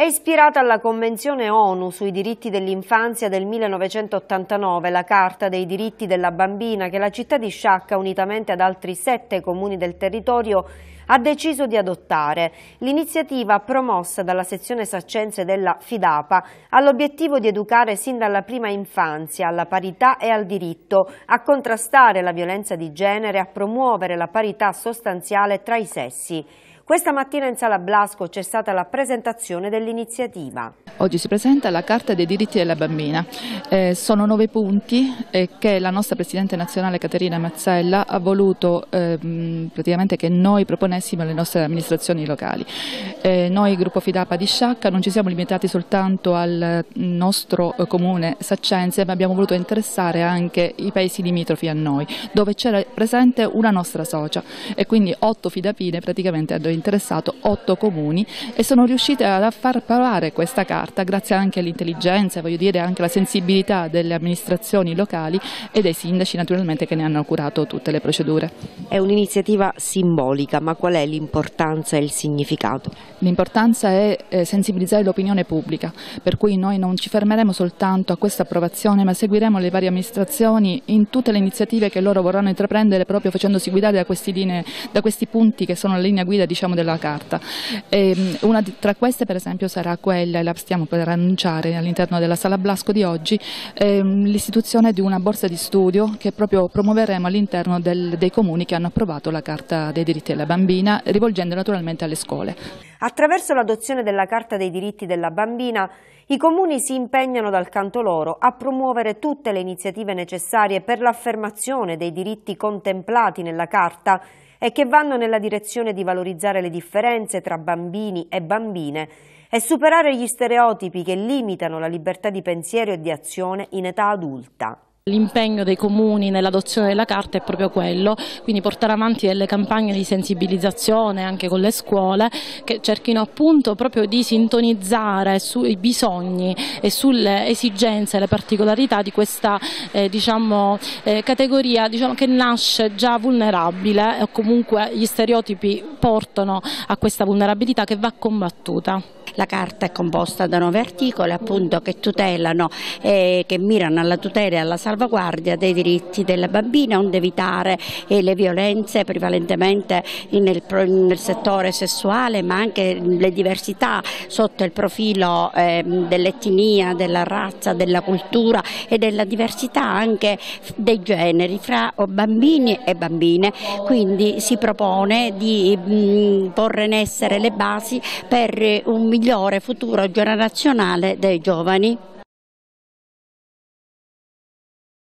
È ispirata alla Convenzione ONU sui diritti dell'infanzia del 1989, la Carta dei diritti della bambina che la città di Sciacca, unitamente ad altri sette comuni del territorio, ha deciso di adottare. L'iniziativa promossa dalla sezione saccense della FIDAPA ha l'obiettivo di educare sin dalla prima infanzia alla parità e al diritto, a contrastare la violenza di genere, a promuovere la parità sostanziale tra i sessi. Questa mattina in Sala Blasco c'è stata la presentazione dell'iniziativa. Oggi si presenta la Carta dei diritti della bambina. Eh, sono nove punti eh, che la nostra Presidente nazionale Caterina Mazzella ha voluto eh, praticamente che noi proponessimo alle nostre amministrazioni locali. Eh, noi, gruppo Fidapa di Sciacca, non ci siamo limitati soltanto al nostro comune Saccenze, ma abbiamo voluto interessare anche i paesi limitrofi a noi, dove c'era presente una nostra socia e quindi otto fidapine praticamente hanno interessato otto comuni e sono riuscite a far parlare questa carta grazie anche all'intelligenza, voglio dire anche alla sensibilità delle amministrazioni locali e dei sindaci naturalmente che ne hanno curato tutte le procedure. È un'iniziativa simbolica, ma qual è l'importanza e il significato? L'importanza è sensibilizzare l'opinione pubblica, per cui noi non ci fermeremo soltanto a questa approvazione, ma seguiremo le varie amministrazioni in tutte le iniziative che loro vorranno intraprendere proprio facendosi guidare da questi, linee, da questi punti che sono la linea guida diciamo, diciamo, della carta. E, ehm, una di, tra queste per esempio sarà quella, la stiamo per annunciare all'interno della sala Blasco di oggi, ehm, l'istituzione di una borsa di studio che proprio promuoveremo all'interno dei comuni che hanno approvato la Carta dei diritti della bambina, rivolgendo naturalmente alle scuole. Attraverso l'adozione della Carta dei diritti della bambina i comuni si impegnano dal canto loro a promuovere tutte le iniziative necessarie per l'affermazione dei diritti contemplati nella Carta e che vanno nella direzione di valorizzare le differenze tra bambini e bambine e superare gli stereotipi che limitano la libertà di pensiero e di azione in età adulta. L'impegno dei comuni nell'adozione della carta è proprio quello, quindi portare avanti delle campagne di sensibilizzazione anche con le scuole che cerchino appunto proprio di sintonizzare sui bisogni e sulle esigenze e le particolarità di questa eh, diciamo, eh, categoria diciamo, che nasce già vulnerabile o comunque gli stereotipi portano a questa vulnerabilità che va combattuta. La carta è composta da nove articoli appunto, che tutelano e che mirano alla tutela e alla salvaguardia dei diritti della bambina, onde evitare eh, le violenze prevalentemente nel, nel, settore sessuale ma anche le diversità sotto il profilo eh, dell'etnia, della razza, della cultura e della diversità anche dei generi fra bambini e bambine. Quindi si propone di mh, porre in essere le basi per un migliore futuro generazionale dei giovani.